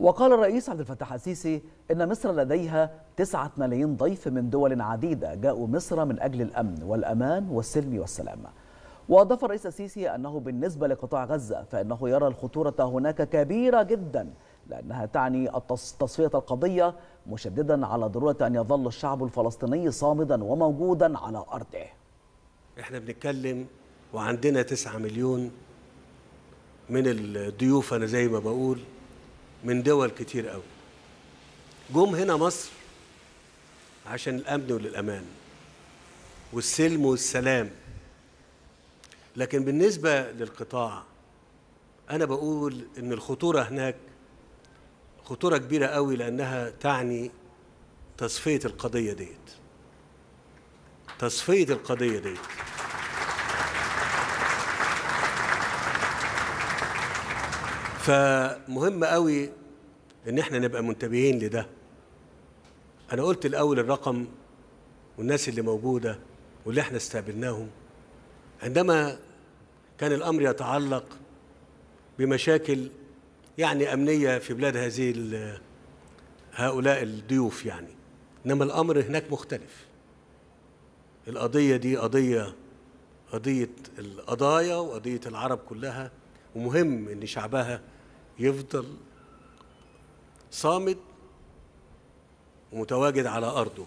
وقال الرئيس عبد الفتاح السيسي إن مصر لديها تسعة ملايين ضيف من دول عديدة جاءوا مصر من أجل الأمن والأمان والسلم والسلام. وأضاف الرئيس السيسي أنه بالنسبة لقطاع غزة فإنه يرى الخطورة هناك كبيرة جدا لأنها تعني تصفية القضية مشددا على ضرورة أن يظل الشعب الفلسطيني صامدا وموجودا على أرضه. إحنا بنتكلم وعندنا تسعة مليون من الضيوف أنا زي ما بقول من دول كتير قوي. جم هنا مصر عشان الأمن والأمان والسلم والسلام. لكن بالنسبة للقطاع أنا بقول إن الخطورة هناك خطورة كبيرة قوي لأنها تعني تصفية القضية ديت. تصفية القضية ديت. فمهم قوي إن إحنا نبقى منتبهين لده. أنا قلت الأول الرقم والناس اللي موجودة واللي إحنا استقبلناهم. عندما كان الأمر يتعلق بمشاكل يعني أمنية في بلاد هذه هؤلاء الضيوف يعني إنما الأمر هناك مختلف. القضية دي قضية قضية القضايا وقضية العرب كلها ومهم إن شعبها يفضل صامد ومتواجد على أرضه.